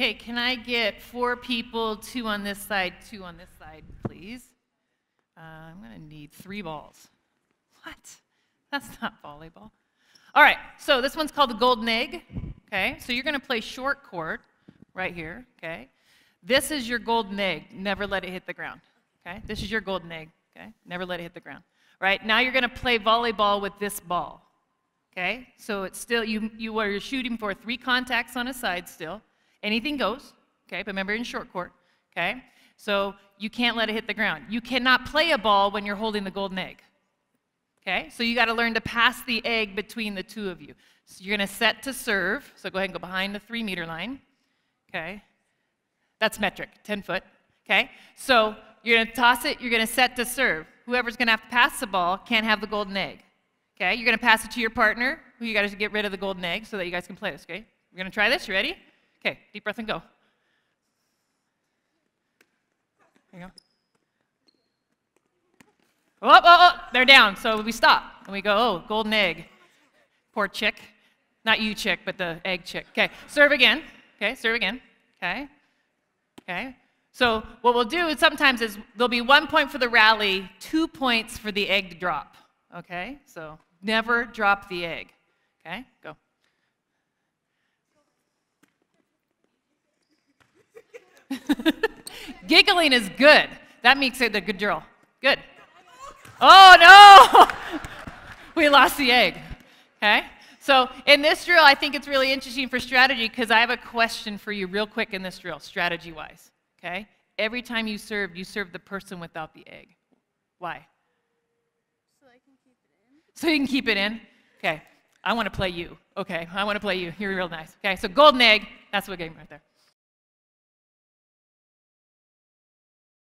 Okay, can I get four people, two on this side, two on this side, please? Uh, I'm going to need three balls. What? That's not volleyball. All right, so this one's called the golden egg. Okay, so you're going to play short court right here. Okay, this is your golden egg. Never let it hit the ground. Okay, this is your golden egg. Okay, never let it hit the ground. Right, now you're going to play volleyball with this ball. Okay, so it's still, you, you are shooting for three contacts on a side still. Anything goes. Okay, but remember in short court. Okay, so you can't let it hit the ground. You cannot play a ball when you're holding the golden egg. Okay, so you got to learn to pass the egg between the two of you. So you're going to set to serve. So go ahead and go behind the three meter line. Okay, that's metric, 10 foot. Okay, so you're going to toss it, you're going to set to serve. Whoever's going to have to pass the ball can't have the golden egg. Okay, you're going to pass it to your partner, who you got to get rid of the golden egg so that you guys can play this. Okay, we're going to try this. You ready? Okay, deep breath and go. There you go. Oh, oh, oh, they're down. So we stop and we go, oh, golden egg. Poor chick. Not you, chick, but the egg chick. Okay, serve again. Okay, serve again. Okay. Okay. So what we'll do sometimes is there'll be one point for the rally, two points for the egg to drop. Okay? So never drop the egg. Okay? Go. Giggling is good. That makes it a good drill. Good. Oh no! we lost the egg. Okay? So in this drill, I think it's really interesting for strategy because I have a question for you real quick in this drill, strategy wise. Okay? Every time you serve, you serve the person without the egg. Why? So I can keep it in. So you can keep it in? Okay. I want to play you. Okay. I want to play you. You're real nice. Okay. So golden egg, that's what game right there.